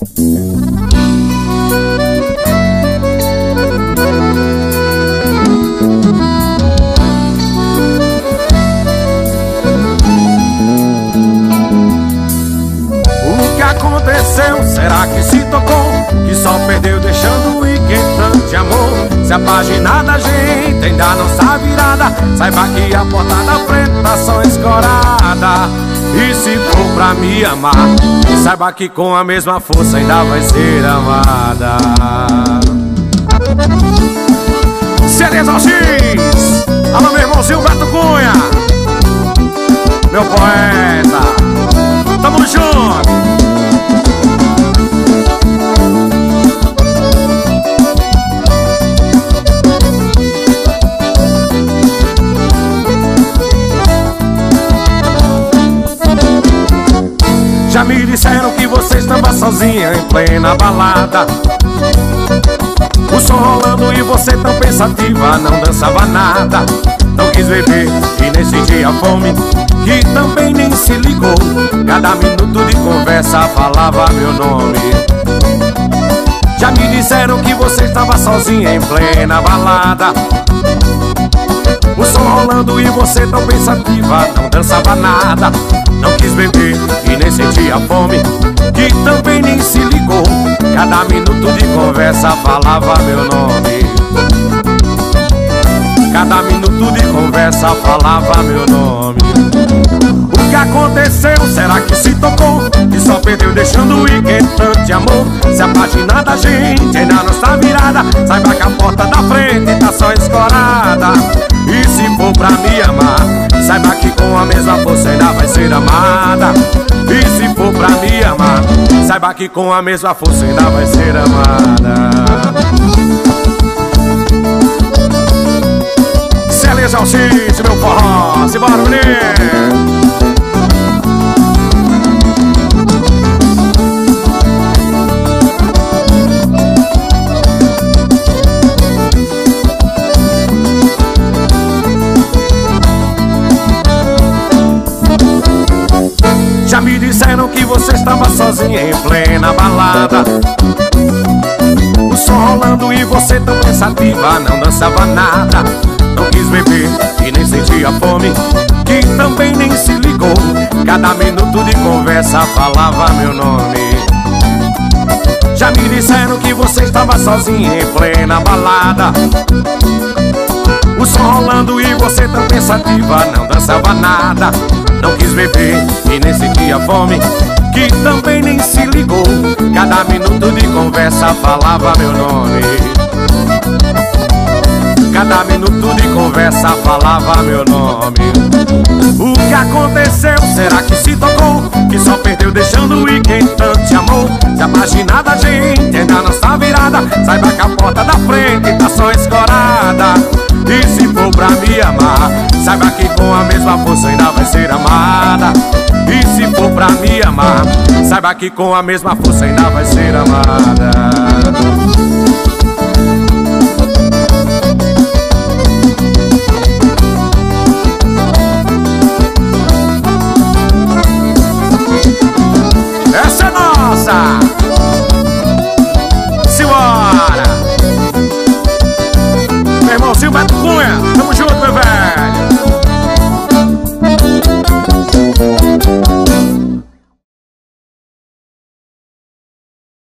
O que aconteceu? Será que se tocou? Que só perdeu deixando ir quem tanto te amou Se a página da gente ainda não está virada Saiba que a porta da frente tá só escorada E se for pra me amar Saiba que com a mesma força ainda vai ser amada. Cereza Alô meu irmãozinho Beto Cunha! Meu poeta Já me disseram que você estava sozinha em plena balada. O som rolando e você tão pensativa, não dançava nada. Não quis beber e nem sentia fome Que também nem se ligou. Cada minuto de conversa falava meu nome. Já me disseram que você estava sozinha em plena balada o som rolando e você tão pensativa. Não dançava nada Não quis beber e nem sentia fome. Que também nem se ligou Cada minuto de conversa falava meu nome. Cada minuto de conversa falava meu nome. O que aconteceu? Será que se tocou? E só perdeu deixando ir quem tanto me amar. Saiba que com a mesma força ainda vai ser amada. E se for pra me amar Saiba que com a mesma força ainda vai ser amada. Celeza Alcides, meu forró Simbora, menino você estava sozinha em plena balada. O som rolando e você tão pensativa, não dançava nada. Não quis beber e nem sentia fome Que também nem se ligou. Cada minuto de conversa falava meu nome. Já me disseram que você estava sozinha em plena balada. O som rolando e você tão pensativa Não dançava nada. Não quis beber e nem sentia fome Que também nem se ligou. Cada minuto de conversa falava meu nome. Cada minuto de conversa falava meu nome. O que aconteceu? Será que se tocou? Que só perdeu deixando ir quem tanto te amou? Se a página da gente ainda não está virada Saiba que a porta da frente tá só escorada se for pra me amar Saiba que com a mesma força ainda vai ser amada. E se for pra me amar Saiba que com a mesma força ainda vai ser amada